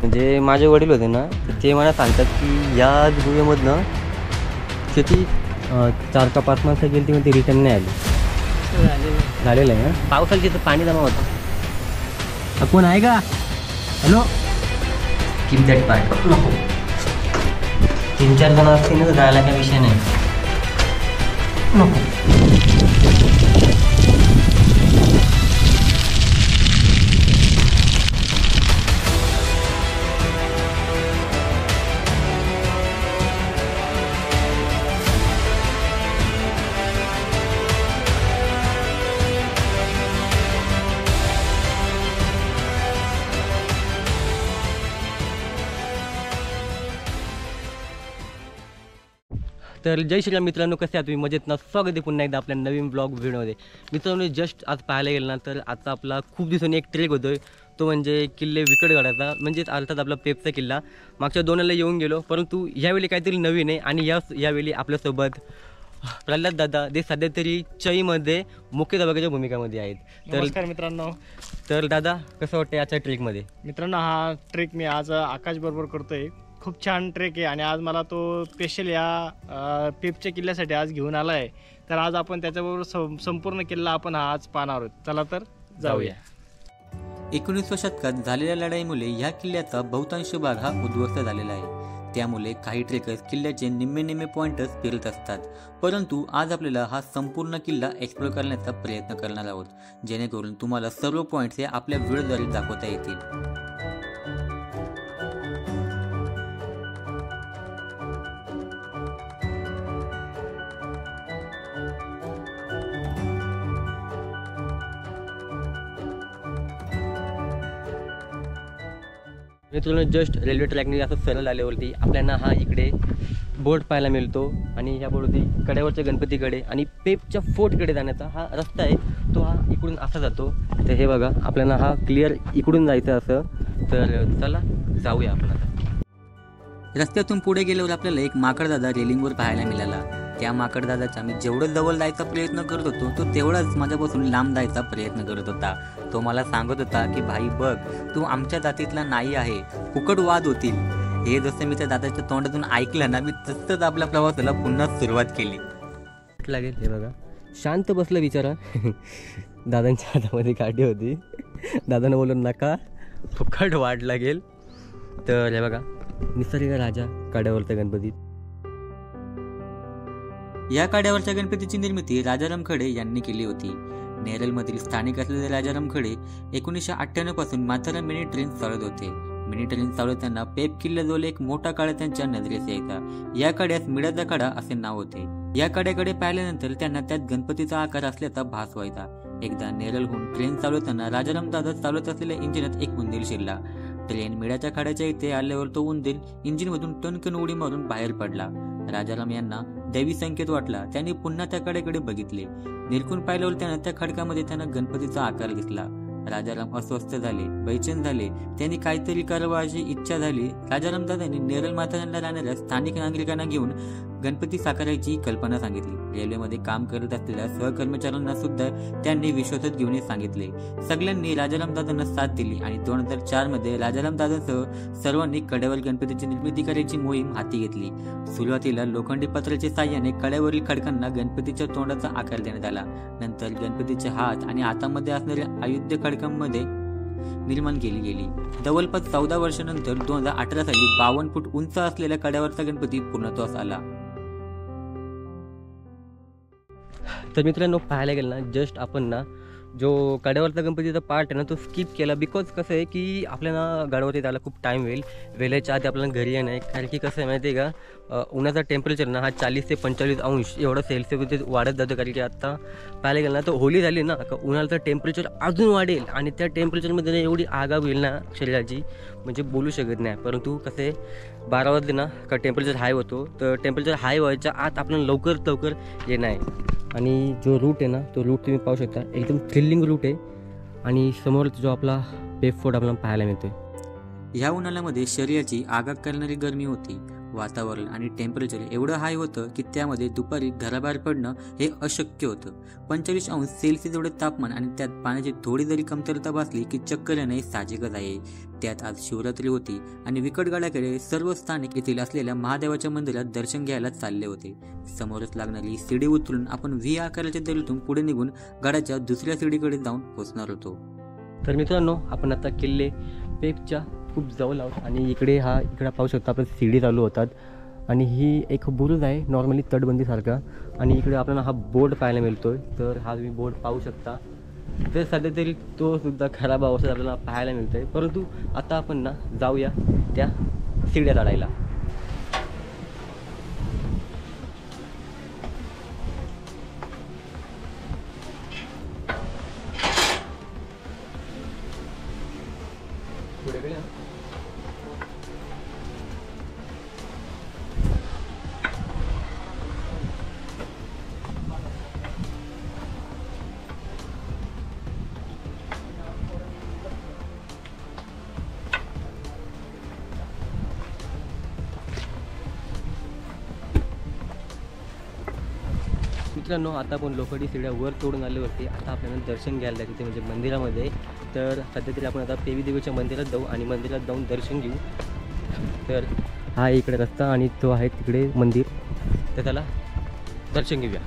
म्हणजे माझे वडील होते ना तर ते मला सांगतात की या गुहेमधनं किती अं, चार का पाच माणसं गेली ती ती रिटर्न नाही आली. झालेलं आहे ना? पावसाला तिथं पाणी जमा होतं. कोण आहे का? हॅलो? किम दॅट पार्ट. नको तीन चार जण असतील ना तर जायला काही विषय नाही. नको. तर जय श्रीराम मित्रांनो कसे आहात? तुम्ही मजेत ना? स्वागत आहे पुन्हा एकदा आपल्या नवीन ब्लॉग व्हिडिओमध्ये मित्रांनो जस्ट आज पाहायला गेलं ना तर आता आपला खूप दिवसांनी एक ट्रेक होतोय. तो म्हणजे किल्ले विकटगडाचा म्हणजेच अर्थात आपला पेपचा किल्ला. मागच्या दोनाला येऊन गेलो परंतु यावेळी काहीतरी नवीन आहे आणि या यावेळी आपल्यासोबत प्रल्हाद दादा ते सध्या तरी चईमध्ये मुख्याध्यापकाच्या भूमिकामध्ये आहेत. तर नमस्कार मित्रांनो. तर दादा कसं वाटतं याच्या ट्रेकमध्ये मित्रांनो हा ट्रेक मी आज आकाश बरोबर करतोय. खूप छान ट्रेक आहे आणि आज मला तो स्पेशल या पेपच्या किल्ल्यासाठी आज घेऊन आला आहे तर आज आपण त्याच्याबरोबर सं- संपूर्ण किल्ला आपण हा आज पाहणार आहोत. चला तर जाऊया. एकोणीसव्या शतकात झालेल्या लढाईमुळे ह्या किल्ल्याचा बहुतांश भाग हा उद्ध्वस्त झालेला आहे. त्यामुळे काही ट्रेकर्स किल्ल्याचे निम्मे निम्मे पॉइंटच फिरत असतात. परंतु आज आपल्याला हा संपूर्ण किल्ला एक्सप्लोर करण्याचा प्रयत्न करणार आहोत. जेणेकरून तुम्हाला सर्व पॉइंट्स हे आपल्या व्हिडिओद्वारे दाखवता येतील. मित्रांनो जस्ट रेल्वे ट्रॅकने असं सरळ आल्यावरती आपल्याला हा इकडे बोर्ड पाहायला मिळतो आणि ह्या बोर्डवरती कड्यावरच्या गणपतीकडे आणि पेपच्या फोर्टकडे जाण्याचा हा रस्ता आहे. तो हा इकडून असा जातो. तर हे बघा आपल्याला हा क्लिअर इकडून जायचं असं. तर चला जाऊया आपण आता. रस्त्यातून पुढे गेल्यावर आपल्याला एक माकडदादा रेलिंगवर पाहायला मिळाला. त्या माकडदादाचा मी जेवढं जवळ जायचा प्रयत्न करत होतो तो तेवढाच माझ्यापासून लांब जायचा प्रयत्न करत होता. तो मला सांगत होता की भाई बघ तू आमच्या जातीतला नाही आहे. फुकट वाद होतील. हे जसं मी त्या दादाच्या तोंडातून ऐकलं ना मी तसंच आपल्या प्रवासाला पुन्हा सुरुवात केली. लागेल हे बघा. शांत बसलं विचारा दादांच्या हातामध्ये काठी होती. दादानं बोलून नका फुकट वाट लागेल. तर हे बघा निसर्ग राजा काड्यावरचा गणपती. या काड्यावरच्या गणपतीची निर्मिती राजाराम खडे यांनी केली होती. नेरलमधील स्थानिक असलेले राजाराम खडे एकोणीसशे अठ्ठ्याण्णवपासून माथारा मिनी ट्रेन चालत होते. मिनी ट्रेन चालवताना पेप किल्ल्याजवळ एक मोठा काळा त्यांच्या नजरेस यायचा. या काड्यास मिडाचा काडा असे नाव होते. या काड्याकडे पाहिल्यानंतर त्यांना त्यात गणपतीचा आकार असल्याचा भास व्हायचा. एकदा नेरलहून ट्रेन चालवताना राजाराम दादा चालवत असलेल्या इंजिनात एक उंदीर शिरला. ट्रेन मिडाच्या खाड्याच्या इथे आल्यावर तो उंदीर इंजिनमधून टणकन उडी मारून बाहेर पडला. राजाराम यांना दैवी संकेत वाटला. त्यांनी पुन्हा त्या कडेकडे बघितले. निरखून पाहिल्यावर त्यानं त्या खडकामध्ये त्यांना गणपतीचा आकार घेतला. राजाराम अस्वस्थ झाले बैचेन झाले. त्यांनी काहीतरी करावं अशी इच्छा झाली. राजाराम दादांनी नेरल माथाऱ्यांना राहणाऱ्या स्थानिक नागरिकांना घेऊन गणपती साकारायची कल्पना सांगितली. रेल्वेमध्ये काम करत असलेल्या सहकर्मचाऱ्यांना सुद्धा त्यांनी विश्वासात घेऊन सांगितले. सगळ्यांनी राजाराम दादांना साथ दिली आणि दोन हजार चारमध्ये राजाराम सर्वांनी कड्यावर गणपतीची निर्मिती करायची मोहीम हाती घेतली. सुरुवातीला लोखंडी पत्राच्या साह्याने कड्यावरील खडकांना गणपतीच्या तोंडाचा आकार देण्यात आला. नंतर गणपतीचे हात आणि हातामध्ये असणाऱ्या अयोध्य खडकांमध्ये निर्माण केली गेली. जवळपास चौदा वर्षानंतर दोन हजार अठरा साली बावन्न फूट उंच असलेल्या कड्यावरचा गणपती पूर्णत्वास आला. तर मित्रांनो पाहायला गेलं ना जस्ट आपण ना जो कड्यावरचा गणपतीचा पार्ट आहे ना तो स्किप केला बिकॉज कसं आहे की आपल्याला गडावरती जायला खूप टाईम होईल. वेळेच्या आधी आपल्याला घरी येणं आहे. कारण की कसं आहे माहिती आहे का उन्हाचा टेम्परेचर ना हा चाळीस ते पंचेचाळीस अंश एवढं सेल्सिअस वाढत जातं. कारण की आता पाहायला गेलं ना तर होळी झाली ना का उन्हाळ्याचं टेम्परेचर अजून वाढेल. आणि त्या टेम्परेचरमध्ये ना एवढी आगा होईल ना शरीराची म्हणजे बोलू शकत नाही. परंतु कसं आहे बारा वाजले ना का टेम्परेचर हाय होतो तर टेम्परेचर हाय व्हायच्या आत आपल्याला लवकर लवकर येणं आहे. आणि जो रूट आहे ना तो रूट तुम्ही पाहू शकता एकदम थ्री थ्रिलिंग रूट आहे. आणि समोर जो आपला पेप आपल्याला पाहायला मिळतोय. ह्या उन्हाळ्यामध्ये शरीराची आगाग करणारी गरमी होती. वातावरण आणि टेम्परेचर एवढं हाय होतं की त्यामध्ये दुपारी घराबाहेर पडणं हे अशक्य होतं. पंचेचाळीस अंश सेल्सिअस एवढे तापमान आणि त्यात पाण्याची थोडी जरी कमतरता भासली की चक्कर येणं हे साहजिकच आहे. त्यात आज शिवरात्री होती आणि विकटगाड्याकडे सर्व स्थानिक येथील असलेल्या महादेवाच्या मंदिरात दर्शन घ्यायला चालले होते. समोरच लागणारी सीडी उतरून आपण व्ही आकाराच्या दरीतून पुढे निघून गडाच्या दुसऱ्या सीडीकडे जाऊन पोहोचणार होतो. तर मित्रांनो आपण आता किल्ले पेपच्या खूप जवळ आहोत आणि इकडे हा इकडे पाहू शकता आपल्या सीडी चालू होतात. आणि ही एक बुरुज आहे नॉर्मली तटबंदीसारखा. आणि इकडे आपल्याला हा बोर्ड पाहायला मिळतोय. तर हा तुम्ही बोर्ड पाहू शकता. तर सध्या तरी तो सुद्धा खराब अवस्थेत आपल्याला पाहायला मिळतो आहे परंतु आता आपण ना जाऊया त्या शिड्या चढायला. मित्रांनो आता आपण लोखंडी सिड्या वर तोडून आले होते आता आपल्याला दर्शन घ्यायला लागेल ते म्हणजे मंदिरामध्ये. तर सध्या तरी आपण आता देवी देवीच्या मंदिरात जाऊ आणि मंदिरात जाऊन दर्शन घेऊ. तर हा इकडे रस्ता आणि तो आहे तिकडे मंदिर. तर त्याला दर्शन घेऊया.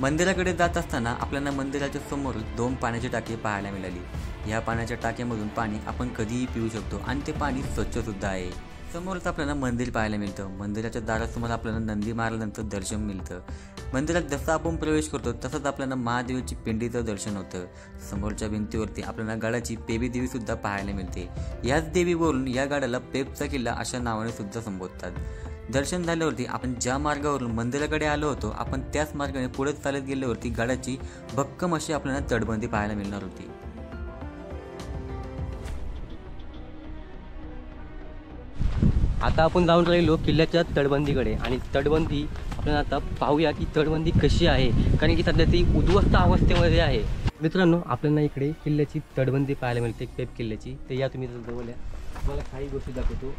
मंदिराकडे जात असताना आपल्याला मंदिराच्या समोर दोन पाण्याची टाकी पाहायला मिळाली. या पाण्याच्या टाक्यामधून पाणी आपण कधीही पिऊ शकतो आणि ते पाणी स्वच्छसुद्धा आहे. समोरच आपल्याला मंदिर पाहायला मिळतं. मंदिराच्या दारासमोर आपल्याला नंदी महाराजांचं दर्शन मिळतं. मंदिरात जसं आपण प्रवेश करतो तसंच आपल्याला महादेवीची पिंडीचं दर्शन होतं. समोरच्या भिंतीवरती आपल्याला गडाची पेबी देवी सुद्धा पाहायला मिळते. याच देवीवरून या गडाला पेबचा किल्ला अशा नावाने सुद्धा संबोधतात. दर्शन झाल्यावरती आपण ज्या मार्गावरून मंदिराकडे आलो होतो आपण त्याच मार्गाने पुढे चालत गेल्यावरती गडाची भक्कम अशी आपल्याला तटबंदी पाहायला मिळणार होती. आता आपण जाऊन राहिलो किल्ल्याच्या तटबंदीकडे. आणि तटबंदी आपण आता पाहूया की तटबंदी कशी आहे. कारण की सध्या ती उद्ध्वस्त अवस्थेमध्ये आहे. मित्रांनो आपल्याला इकडे किल्ल्याची तटबंदी पाहायला मिळते पेप किल्ल्याची. तर या तुम्ही जर जवळ या. तुम्हाला काही गोष्टी दाखवतो.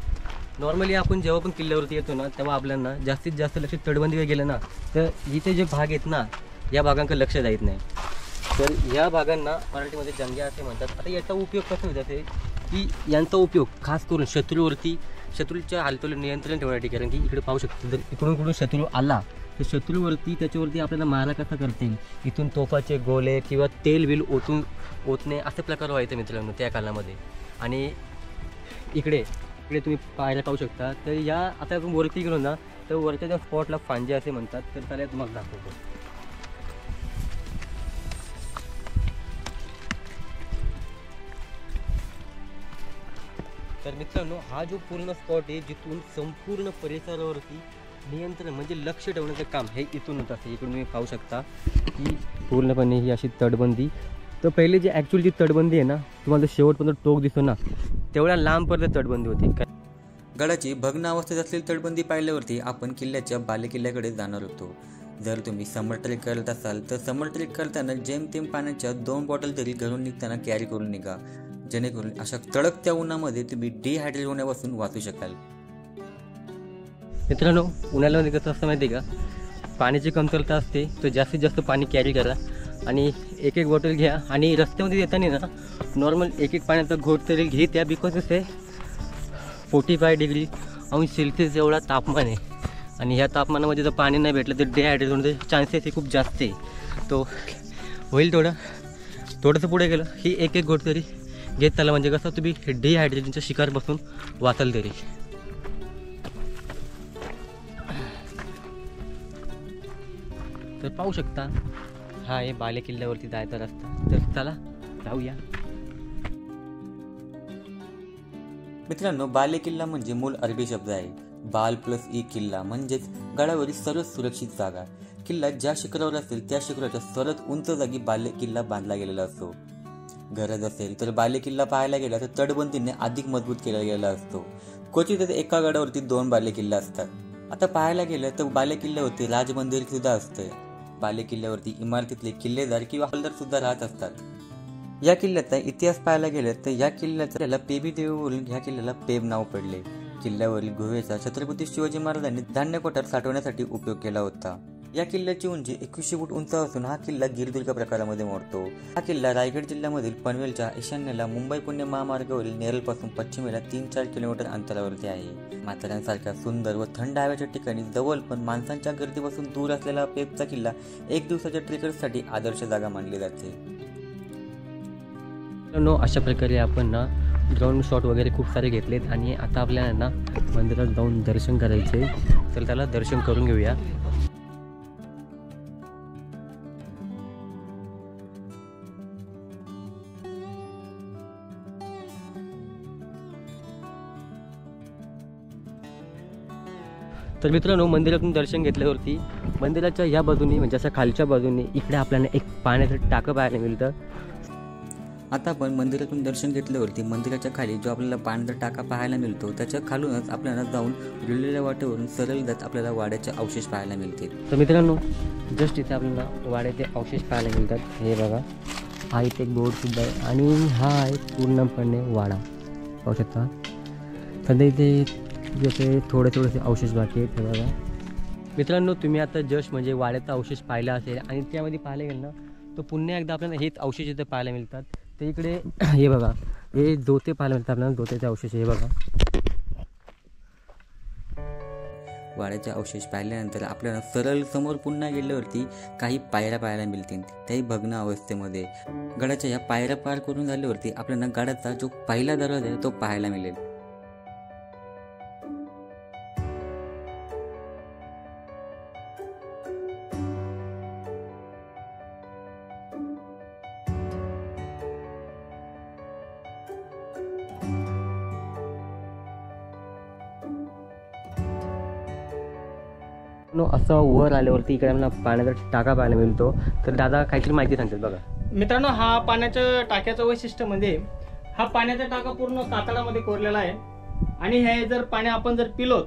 नॉर्मली आपण जेव्हा पण किल्ल्यावरती येतो ना तेव्हा आपल्याला जास्तीत जास्त लक्ष तटबंदीवर गेलं ना तर इथे जे भाग आहेत ना या भागांकडे लक्ष जात नाही. तर या भागांना मराठीमध्ये जंग्या असे म्हणतात. आता याचा उपयोग कसा होत जाते की यांचा उपयोग खास करून शत्रूवरती शत्रूच्या हालचाली नियंत्रण ठेवण्यासाठी कारण की इकडे पाहू शकतो जर इकडून इकडून शत्रू आला तर शत्रूवरती त्याच्यावरती आपल्याला मारा कसा करता येईल इथून तोफाचे गोले किंवा तेल बिल ओतून ओतणे असे प्रकार व्हायचे मित्रांनो त्या काळामध्ये आणि इकडे इकडे तुम्ही पाहायला पाहू शकता तर या आता आपण वरती गेलो ना तर वरच्या त्या स्पॉटला फांजे असे म्हणतात तर त्याला तुम्हाला दाखवतो. तर मित्रांनो हा जो पूर्ण स्पॉट आहे जिथून संपूर्ण परिसरावरती नियंत्रण म्हणजे लक्ष ठेवण्याचं काम हे इथून होत असते. इकडून तुम्ही पाहू शकता की पूर्णपणे ही अशी तटबंदी. तर पहिले जी ॲक्च्युअल जी तटबंदी आहे ना तुम्हाला शेवटपर्यंत टोक दिसतो ना तेवढ्या लांबपर्यंत तटबंदी होती. का गडाची भग्न अवस्थेत असलेली तटबंदी पाहिल्यावरती आपण किल्ल्याच्या बालेकिल्ल्याकडे जाणार होतो. जर तुम्ही समर ट्रेक करत असाल तर समर ट्रेक करताना जेमतेम पाण्याच्या दोन बॉटल तरी घरून निघताना कॅरी करून निघा. जेणेकरून अशा तडकत्या उन्हामध्ये तुम्ही डिहायड्रेट होण्यापासून वाचू शकाल. मित्रांनो उन्हाळ्यामध्ये कसं असतं माहिती आहे का? पाण्याची कमतरता असते तर जास्तीत जास्त पाणी कॅरी करा. आणि एक एक बॉटल घ्या. आणि रस्त्यामध्ये येताना ना नॉर्मल एक एक पाण्याचा घोट तरी घे त्या बिकॉज कसं आहे फोर्टी फाय डिग्री अंश सेल्सिअस एवढा तापमान आहे. आणि ह्या तापमानामध्ये जर पाणी नाही भेटलं तर डिहायड्रेट होण्याचे चान्सेस हे खूप जास्त आहे. तो होईल थोडं. थोडंसं पुढे गेलं ही एक एक घोट तरी घेत चालला म्हणजे कसं तुम्ही डिहायड्रेशनच्या शिकारपासून वाचाल तरी तर पाहू शकता. हा आहे बाले किल्ल्यावरती जायचा रस्ता. तर चला जाऊया. मित्रांनो बाले किल्ला म्हणजे मूळ अरबी शब्द आहे. बाल प्लस ई किल्ला म्हणजेच गडावरील सर्वात सुरक्षित जागा. किल्ला ज्या शिखरावर असेल त्या शिखराच्या सर्वात उंच जागी बाले किल्ला बांधला गेलेला असतो. गरज असेल तर बालेकिल्ला पाहायला गेला तर तटबंदीने अधिक मजबूत केला गेला असतो. क्वचितच एका गडावरती दोन बालेकिल्ले असतात. आता पाहायला गेलं तर बालेकिल्ल्यावरती राजमंदिर सुद्धा असतं बालेकिल्ल्यावरती इमारतीतले किल्लेदार किंवा हलदार सुद्धा राहत असतात. या किल्ल्याचा इतिहास पाहायला गेलं तर या किल्ल्याचा त्याला पेबी देवीवरून ह्या किल्ल्याला पेब नाव पडले. किल्ल्यावरील गुहेचा छत्रपती शिवाजी महाराजांनी धान्य कोठार साठवण्यासाठी उपयोग केला होता. या किल्ल्याची उंची एकवीसशे फूट उंच असून हा किल्ला गिरदुर्गा प्रकारामध्ये मोडतो. हा किल्ला रायगड जिल्ह्यामधील पनवेलच्या ईशान्येला मुंबई पुणे महामार्गावरील नेरलपासून पश्चिमेला तीन चार किलोमीटर अंतरावरती आहे. म्हाताऱ्यांसारख्या सुंदर व थंड हव्याच्या ठिकाणी जवळ पण माणसांच्या गर्दीपासून दूर असलेला पेपचा किल्ला एक दिवसाच्या ट्रेकर्ससाठी आदर्श जागा मानली जाते. नो अशा प्रकारे आपण ना ग्राउंड शॉट वगैरे खूप सारे घेतलेत आणि आता आपल्याला ना मंदिरात जाऊन दर्शन करायचे तर त्याला दर्शन करून घेऊया. तर मित्रांनो मंदिरातून दर्शन घेतल्यावरती मंदिराच्या या बाजूनी म्हणजे अशा खालच्या बाजूने इकडे आपल्याला एक पाण्याचं टाकं पाहायला मिळतं. आता आपण मंदिरातून दर्शन घेतल्यावरती मंदिराच्या खाली जो आपल्याला पाण्याचा टाका पाहायला मिळतो त्याच्या खालूनच आपल्याला जाऊन रुळलेल्या वाटेवरून सरळ जात आपल्याला वाड्याचे अवशेष पाहायला मिळतील. तर मित्रांनो जस्ट इथे आपल्याला वाड्याचे अवशेष पाहायला मिळतात. हे बघा हा इथे एक बोर्डसुद्धा आहे आणि हा आहे पूर्णपणे वाडा. पाहू शकता? सध्या इथे जसे थोडे थोडेसे अवशेष बाकी आहेत हे बघा. मित्रांनो तुम्ही आता जस्ट म्हणजे वाड्याचा अवशेष पाहिला असेल आणि त्यामध्ये पाहायला गेलं ना तर पुन्हा एकदा आपल्याला हेच अवशेष इथे पाहायला मिळतात. ते इकडे हे बघा हे जोते पाहायला मिळतात आपल्याला जोतेचे अवशेष हे बघा. वाड्याचे अवशेष पाहिल्यानंतर आपल्याला सरळ समोर पुन्हा गेल्यावरती काही पायऱ्या पाहायला मिळतील. त्याही भग्न अवस्थेमध्ये. गडाच्या या पायऱ्या पार करून झाल्यावरती आपल्याला गडाचा जो पहिला दरवाजा आहे तो पाहायला मिळेल. नो असं वर आल्यावरती इकडे आपल्याला पाण्याचा टाका पाहायला मिळतो. तर दादा काहीतरी माहिती सांगतात बघा. मित्रांनो हा पाण्याच्या टाक्याचं वैशिष्ट्य म्हणजे हा पाण्याचा टाका पूर्ण कातळामध्ये कोरलेला आहे. आणि हे जर पाणी आपण जर पिलो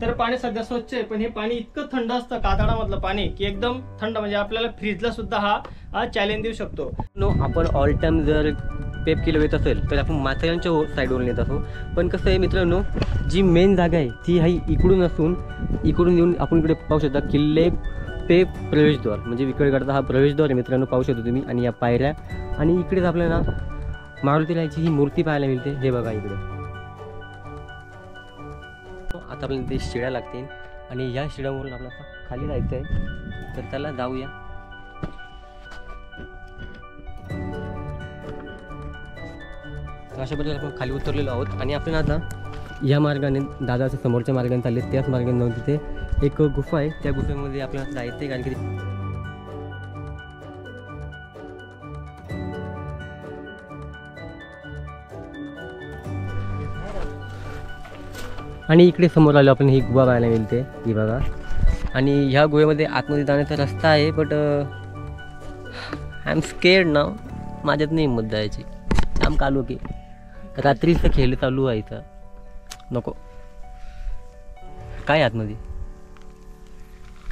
तर पाणी सध्या स्वच्छ आहे. पण हे पाणी इतकं थंड असतं कातळामधलं पाणी की एकदम थंड. म्हणजे आपल्याला फ्रीजला सुद्धा हा चॅलेंज देऊ शकतो. नो आपण ऑल टाइम जर पेप किलो येत असेल तर आपण माथेरानच्या हो- साईडवरून येत असो. पण कसं आहे मित्रांनो जी मेन जागा आहे ती ही इकडून असून इकडून येऊन आपण इकडे पाहू शकता किल्ले पेप प्रवेशद्वार. म्हणजे विकडगडचा हा प्रवेशद्वार आहे मित्रांनो पाहू शकतो तुम्ही. आणि या पायऱ्या. आणि इकडेच आपल्याला मारुतीरायची ही मूर्ती पाहायला मिळते. हे बघा इकडे. आता आपल्याला ते शिड्या लागतील. आणि या शिड्यावरून आपल्याला खाली जायचं आहे तर त्याला जाऊया. अशा प्रकारे आपण खाली उतरलेलो आहोत. आणि आपण आता या मार्गाने दादाच्या समोरच्या मार्गाने चालले. त्याच मार्गाने जाऊन तिथे एक गुफा आहे. त्या गुफेमध्ये आपल्याला जायचं आहे कारण की आणि इकडे समोर आलो आपण ही गुहा पाहायला मिळते. ही बघा. आणि ह्या गुहेमध्ये आतमध्ये जाण्याचा रस्ता आहे बट आय एम स्केअर्ड ना माझ्यात नाही मत जायची. काम कालू की रात्रीचं खेळ चालू आहे इथं. नको. काय आतमध्ये?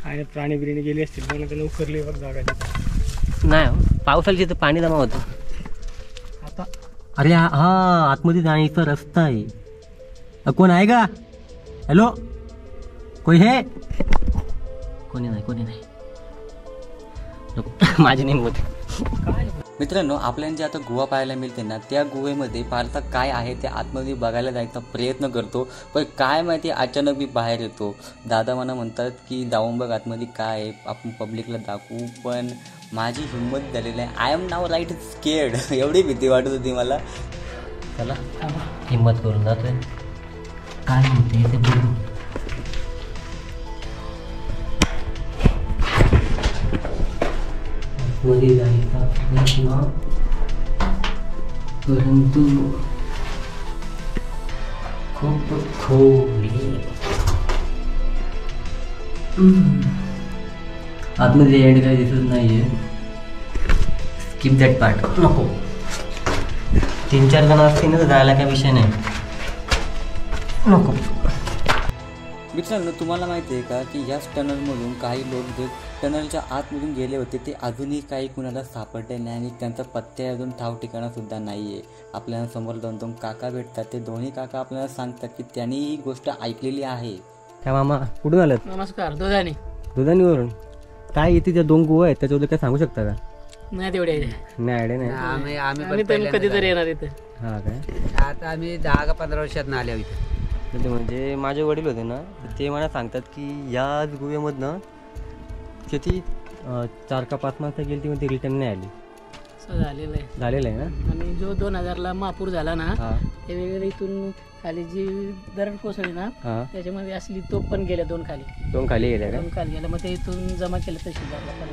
काय प्राणी बिणी गेले असतील. म्हणून उकरली बघ जागा नाही हो. पावसाळ्यात तिथं पाणी जमा होतं. आता अरे हा हा आतमध्ये जाण्याचा रस्ता आहे. अ, कोण आहे का? हॅलो? कोणी हे? कोणी नाही कोणी नाही. नको. माझी नाही होत. मित्रांनो आपल्याला जे आता गुहा पाहायला मिळते ना त्या गुहेमध्ये फारसा काय आहे ते आतमध्ये बघायला जायचा प्रयत्न करतो. पण काय माहिती अचानक मी बाहेर येतो. दादा मला म्हणतात की जाऊन बघ आतमध्ये काय आहे आपण पब्लिकला दाखवू. पण माझी हिंमत झालेली आहे I am now right scared एवढी भीती वाटत होती मला. चला. हिंमत करून जातोय. काय म्हणते ते मध्ये जायचा प्रयत्न परंतु खूप खोली। हम्म. आतमध्ये एंड काय दिसत नाहीये स्किप दॅट पार्ट नको तीन चार जण असतील ना तर जायला काय विषय नाही? नको मित्रांनो तुम्हाला माहिती आहे का की याच टनलमधून काही लोक जे टनलच्या आतमधून गेले होते ते अजूनही काही कुणाला सापडले नाही आणि त्यांचा पत्ते अजून ठाव ठिकाणा सुद्धा नाही आहे आपल्याला समोर दोन दोन काका भेटतात ते दोन्ही काका आपल्याला सांगतात की त्यांनी ही गोष्ट ऐकलेली आहे. काय मामा कुठून आलात? नमस्कार दोघांनी दुधानीवरून? काय येते त्या दोन गुहा आहेत त्याच्याबद्दल काय सांगू शकता का? नाही तेवढे नाही. आयडिया नाही? आम्ही आम्ही आम्ही पण पहिल्यांदा कधीतरी येणार इथे. हा काय. आता आम्ही दहा का पंधरा वर्षात आले इथे. ते म्हणजे माझे वडील होते ना ते मला सांगतात की याच गुहेमधनं किती चार का पाच माणसं गेली ती ती रिटर्न नाही आली. असं झालेलं आहे. झालेलं आहे ना? आणि जो दोन हजारला महापूर झाला ना हा. ते वेगळे इथून खाली जी दरड कोसळली ना हा. त्याच्यामध्ये असली तोप पण गेल्या दोन खाली. दोन खाली गेल्या का? दोन खाली गेल्या. मग ते इथून जमा केलं तहसीलदारला पण.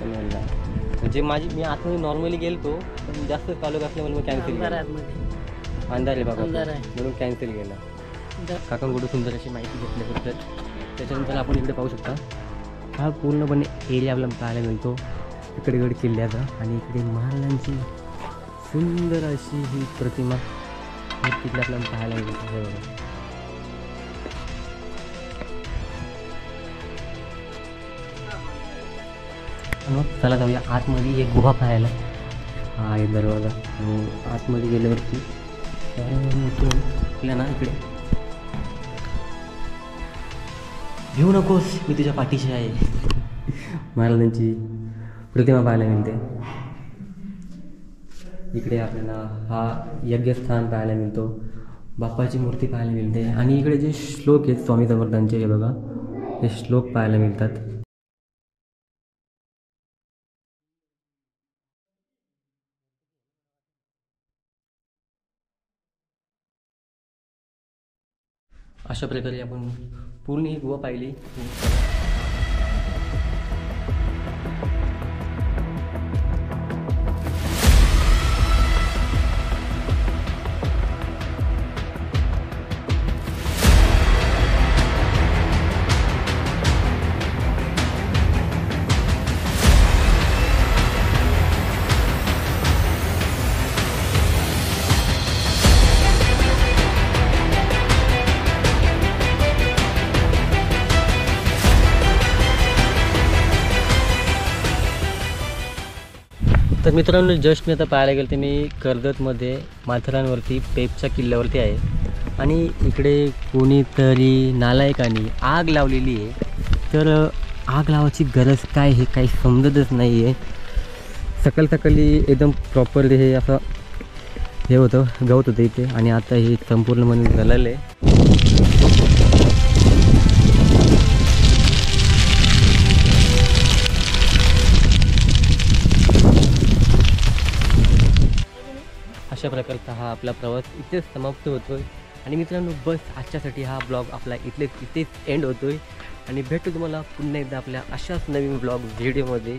पनवेलला. म्हणजे माझी मी आतमध्ये नॉर्मली गेलतो पण जास्त चालू असल्यामुळे मग कॅन्सल अंधार केला. आहे आतमध्ये अंधार बाबा अंधार आहे. म्हणून कॅन्सल केला. काकांकडून सुंदर अशी माहिती घेतल्याबद्दल त्याच्यानंतर आपण इकडे पाहू शकता. हा पूर्णपणे एरिया आपल्याला पाहायला मिळतो. इकडे इकडे किल्ल्याचा आणि इकडे महाराजांची सुंदर अशी ही प्रतिमा तिकडे आपल्याला पाहायला मिळते. बघा. मग चला जाऊया आतमध्ये एक गुहा पाहायला. हा आहे दरवाजा. आणि आतमध्ये गेल्यावरती आपल्या ना इकडे घेऊ नकोस मी तुझ्या पाठीशी आहे. महाराजांची प्रतिमा पाहायला मिळते. इकडे आपल्याला हा यज्ञस्थान पाहायला मिळतो. बाप्पाची मूर्ती पाहायला मिळते. आणि इकडे जे श्लोक आहेत स्वामी समर्थांचे हे बघा. हे श्लोक पाहायला मिळतात. अशा प्रकारे आपण पूर्ण ही गुहा पाहिली. मित्रांनो जस्ट मी आता पाहायला गेलं तर मी कर्जतमध्ये माथेरानवरती पेपच्या किल्ल्यावरती आहे. आणि इकडे कोणीतरी नालायकाने आग लावलेली आहे. तर आग लावायची गरज काय हे काही समजतच नाही आहे सकाळ सकाळी एकदम प्रॉपरली हे असं हे होतं गवत होतं इथे. आणि आता हे संपूर्ण म्हणून झालेलं आहे अशा प्रकारचा हा आपला प्रवास इथेच समाप्त होतो आहे आणि मित्रांनो बस आजच्यासाठी हा ब्लॉग आपला इथलेच इथेच एंड होतो आहे आणि भेटू तुम्हाला पुन्हा एकदा आपल्या अशाच नवीन ब्लॉग व्हिडिओमध्ये.